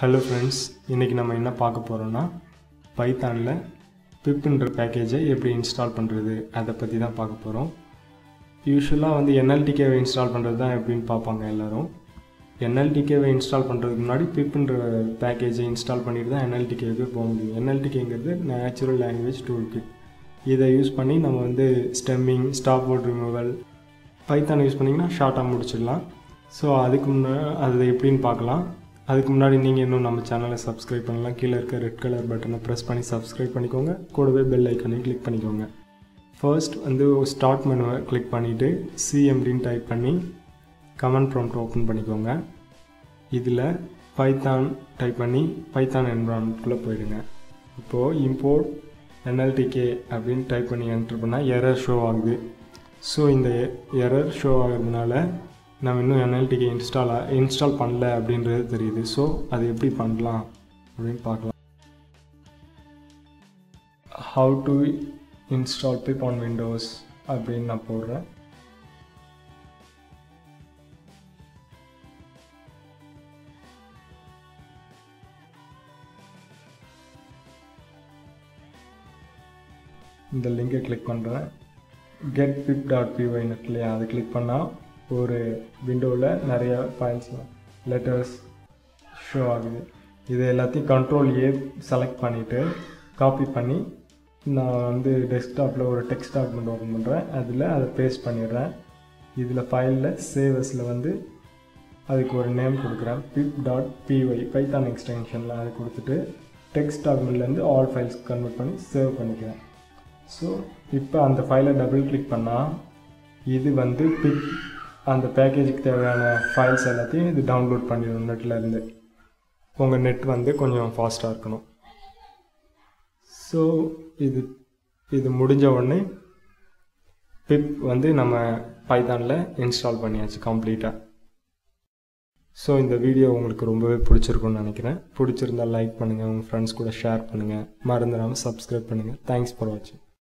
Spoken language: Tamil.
ஹலோ ஃப்ரெண்ட்ஸ் இன்றைக்கி நம்ம என்ன பார்க்க போகிறோன்னா பைத்தானில் பிப்ன்ற பேக்கேஜை எப்படி இன்ஸ்டால் பண்ணுறது அதை பற்றி தான் பார்க்க போகிறோம் யூஸ்வலாக வந்து என்எல்டிகேவை இன்ஸ்டால் பண்ணுறது தான் எப்படின்னு பார்ப்பாங்க எல்லோரும். என்எல்டிகேவை இன்ஸ்டால் பண்ணுறதுக்கு முன்னாடி பிப்ன்ற பேக்கேஜை இன்ஸ்டால் பண்ணிட்டு தான் என்எல்டிகேவுக்கு போக முடியும். என்எல்டிகேங்கிறது நேச்சுரல் லாங்குவேஜ் டூல் கிட் இதை யூஸ் பண்ணி நம்ம வந்து stemming stop word removal Python use பண்ணிங்கன்னா ஷார்ட்டாக முடிச்சிடலாம். ஸோ அதுக்கு முன்னாடி அது எப்படின்னு பார்க்கலாம். அதுக்கு முன்னாடி நீங்கள் இன்னும் நம்ம சேனலை சப்ஸ்கிரைப் பண்ணலாம் கீழே இருக்க ரெட் கலர் பட்டனை ப்ரெஸ் பண்ணி சப்ஸ்கிரைப் பண்ணிக்கோங்க. கூடவே பெல் ஐக்கனையும் கிளிக் பண்ணிக்கோங்க. ஃபர்ஸ்ட் வந்து ஸ்டார்ட் மெனுவை கிளிக் பண்ணிவிட்டு சிஎம்டின்னு டைப் பண்ணி கமெண்ட் ப்ராம்ப்ட் ஓப்பன் பண்ணிக்கோங்க. இதில் பைத்தான் டைப் பண்ணி பைத்தான் என்வரான்மெண்ட்குள்ளே போயிடுங்க. இப்போது இம்போர்ட் என்எல்டிகே அப்படின்னு டைப் பண்ணி என்ட்ரு பண்ணால் எரர் ஷோ ஆகுது. ஸோ இந்த எரர் ஷோ ஆகிறதுனால நம்ம இன்னும் என்எல்டிக்கு இன்ஸ்டால் இன்ஸ்டால் பண்ணல அப்படின்றது தெரியுது. ஸோ அது எப்படி பண்ணலாம் அப்படின்னு பார்க்கலாம். How to install pip on Windows அப்படின்னு நான் போடுறேன். இந்த லிங்கை கிளிக் பண்ணுறேன் get pip dot py net இல்லையா அதை கிளிக் பண்ணால் ஒரு விண்டோவில் நிறைய பாயிண்ட்ஸ் லெட்டர்ஸ் ஷோ ஆகுது. இது எல்லாத்தையும் கண்ட்ரோல் ஏ செலக்ட் பண்ணிவிட்டு காப்பி பண்ணி நான் வந்து டெஸ்க்டாப்பில் ஒரு டெக்ஸ்ட் டாக்குமெண்ட் ஓப்பன் பண்ணுறேன் அதில் அதை பேஸ்ட் பண்ணிடுறேன். இதில் ஃபைலில் சேவஸில் வந்து அதுக்கு ஒரு நேம் கொடுக்குறேன். பிப் டாட் பிஒய் பைத்தான் எக்ஸ்டென்ஷனில் அதை கொடுத்துட்டு டெக்ஸ்ட் டாக்குமெண்ட்லேருந்து ஆல் ஃபைல்ஸ் கன்வெர்ட் பண்ணி சேவ் பண்ணிக்கிறேன். ஸோ இப்போ அந்த ஃபைலை டபுள் கிளிக் பண்ணால் இது வந்து பிப் அந்த பேக்கேஜுக்கு தேவையான ஃபைல்ஸ் எல்லாத்தையும் இது டவுன்லோட் பண்ணிடணும் நெட்லேருந்து உங்கள் நெட் வந்து கொஞ்சம் ஃபாஸ்ட்டாக இருக்கணும். ஸோ இது இது முடிஞ்ச உடனே பிப் வந்து நம்ம பைத்தானில் இன்ஸ்டால் பண்ணியாச்சு கம்ப்ளீட்டாக ஸோ இந்த வீடியோ உங்களுக்கு ரொம்பவே பிடிச்சிருக்குன்னு நினைக்கிறேன். பிடிச்சிருந்தால் லைக் பண்ணுங்கள் உங்கள் ஃப்ரெண்ட்ஸ் கூட ஷேர் பண்ணுங்கள் மறந்துடாமல் சப்ஸ்கிரைப் பண்ணுங்கள் தேங்க்ஸ் ஃபார் வாட்சிங்